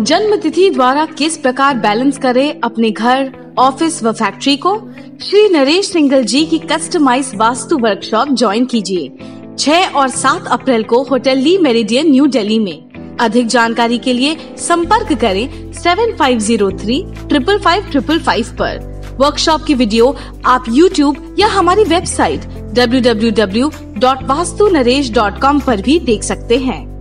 जन्म तिथि द्वारा किस प्रकार बैलेंस करें अपने घर, ऑफ़िस व फैक्ट्री को? श्री नरेश सिंगल जी की कस्टमाइज वास्तु वर्कशॉप ज्वाइन कीजिए। 6 और 7 अप्रैल को hotel Le Meridien, New Delhi में। अधिक जानकारी के लिए संपर्क करें seven five zero three triple five triple five पर। वर्कशॉप की वीडियो आप यूट्यूब या हमारी website W W W dot Vastu Naresh dot com आरोप भी देख सकते हैं।